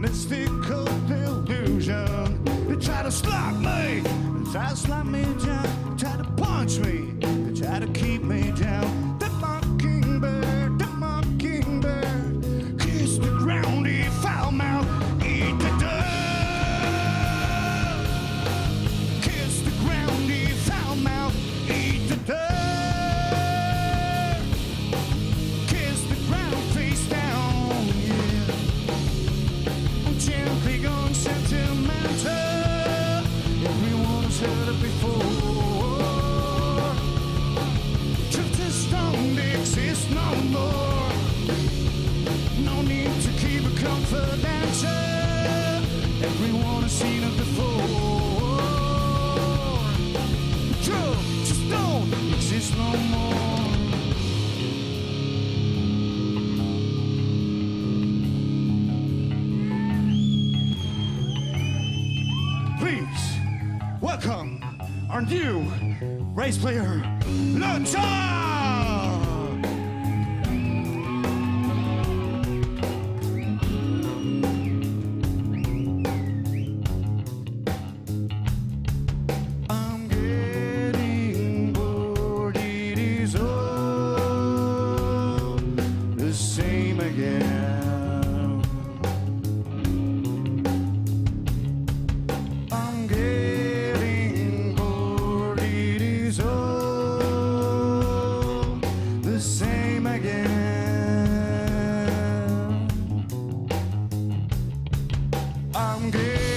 mystical delusion. They try to slap me, try to slap me down. our new race player, Lunchon! I'm good.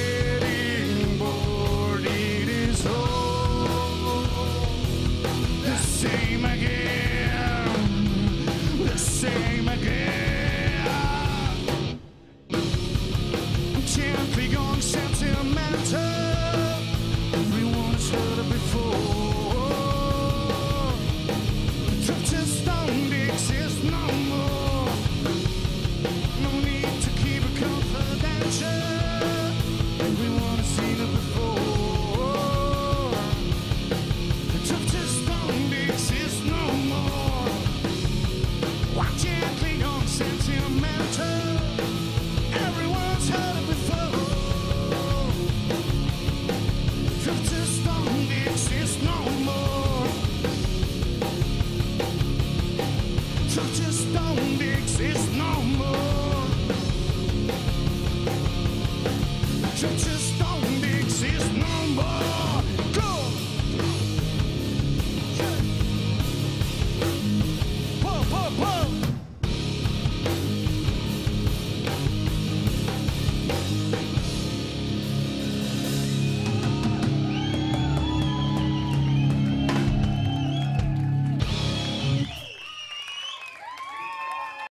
It's just don't exist no more.